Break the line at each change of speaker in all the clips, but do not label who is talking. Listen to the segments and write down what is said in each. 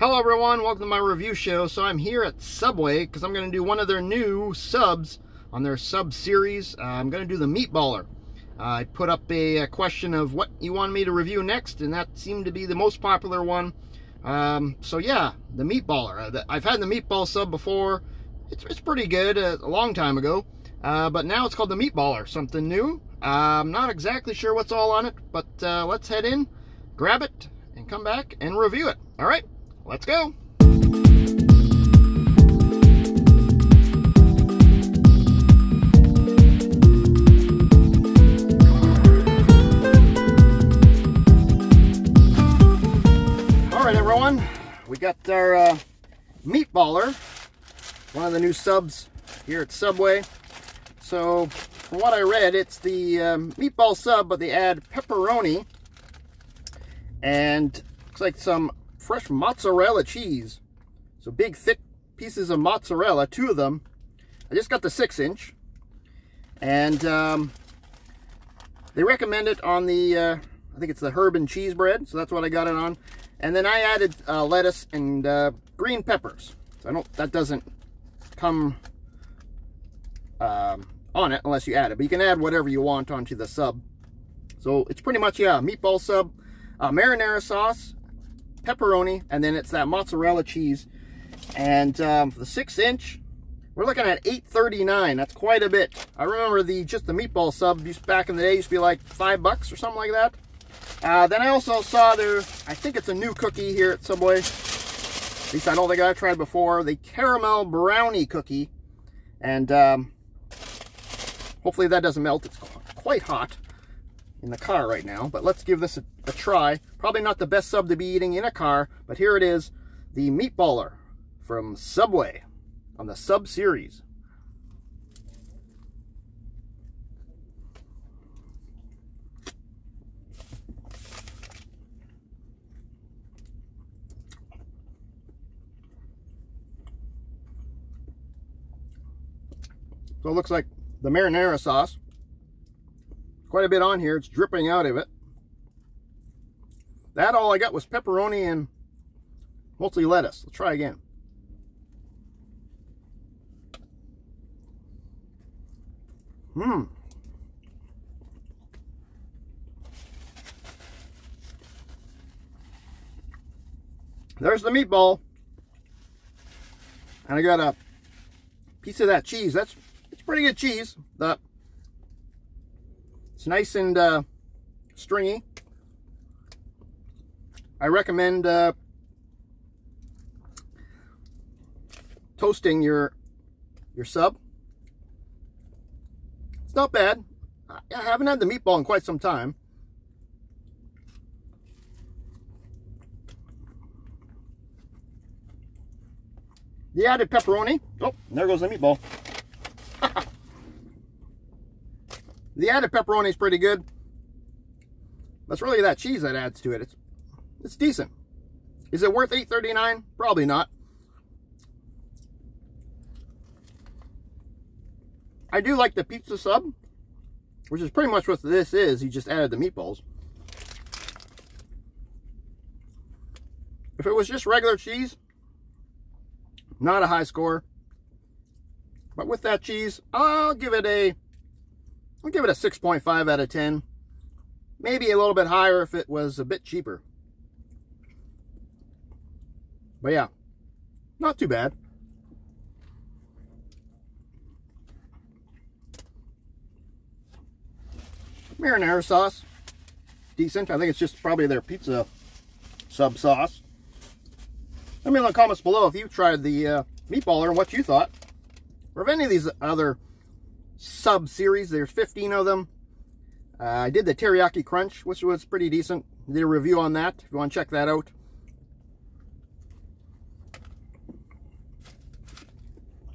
Hello everyone, welcome to my review show. So I'm here at Subway because I'm going to do one of their new subs on their sub series. Uh, I'm going to do the Meatballer. Uh, I put up a, a, question of what you want me to review next, and that seemed to be the most popular one. Um, so yeah, the Meatballer. Uh, I've had the Meatball sub before. It's, it's pretty good uh, a long time ago. Uh, but now it's called the Meatballer, something new. I'm not exactly sure what's all on it, but let's head in, grab it, and come back and review it. All right? Let's go. All right, everyone. We got our uh, meatballer, one of the new subs here at Subway. So, from what I read, it's the um, meatball sub, but they add pepperoni and looks like some fresh mozzarella cheese. So big, thick pieces of mozzarella, two of them. I just got the six inch. And um, they recommend it on the, uh, I think it's the herb and cheese bread. So that's what I got it on. And then I added uh, lettuce and uh, green peppers. So I don't, that doesn't come um, on it unless you add it. But you can add whatever you want onto the sub. So it's pretty much, yeah, meatball sub, uh, marinara sauce, pepperoni, and then it's that mozzarella cheese. And um, the six inch, we're looking at 8.39. That's quite a bit. I remember the just the meatball sub used back in the day used to be like five bucks or something like that. Uh, then I also saw there, I think it's a new cookie here at Subway. At least I don't think I've tried before. The caramel brownie cookie. And um, hopefully that doesn't melt. It's quite hot in the car right now, but let's give this a, a, try. Probably not the best sub to be eating in a car, but here it is, the Meatballer from Subway on the Sub Series. So it looks like the marinara sauce quite a bit on here. It's dripping out of it. That all I got was pepperoni and mostly lettuce. Let's try again. Hmm. There's the meatball. And I got a piece of that cheese. That's it's pretty good cheese. The it's nice and uh, stringy. I recommend uh, toasting your your sub. It's not bad. I haven't had the meatball in quite some time. The added pepperoni. Oh, there goes the meatball. The added pepperoni is pretty good. That's really that cheese that adds to it. It's it's decent. Is it worth $8.39? Probably not. I do like the pizza sub, which is pretty much what this is. You just added the meatballs. If it was just regular cheese, not a high score. But with that cheese, I'll give it a I'll give it a 6.5 out of 10. Maybe a little bit higher if it was a bit cheaper. But yeah, not too bad. Marinara sauce, decent. I think it's just probably their pizza sub sauce. Let me know in the comments below if you've tried the uh, meatballer and what you thought. Or if any of these other sub-series. There's 15 of them. Uh, I did the Teriyaki Crunch, which was pretty decent. Did a review on that, if you want to check that out.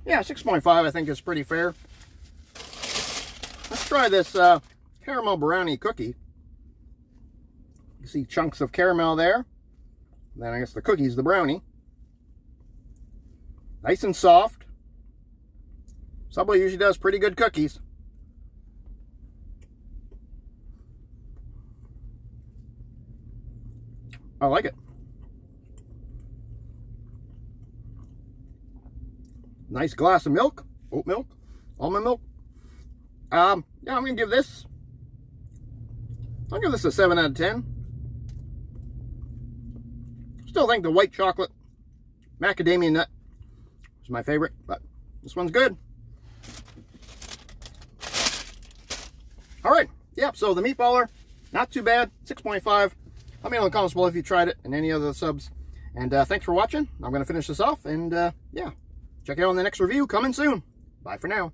Yeah, 6.5 I think is pretty fair. Let's try this uh, caramel brownie cookie. You see chunks of caramel there. Then I guess the cookie's the brownie. Nice and soft. Subway usually does pretty good cookies. I like it. Nice glass of milk, oat milk, almond milk. Um, yeah, I'm gonna give this. I'll give this a seven out of ten. Still think the white chocolate macadamia nut is my favorite, but this one's good. All right, yeah, so the meatballer, not too bad, 6.5. Let me know in the comments below if you tried it and any other subs. And uh, thanks for watching. I'm going to finish this off, and uh, yeah, check out on the next review coming soon. Bye for now.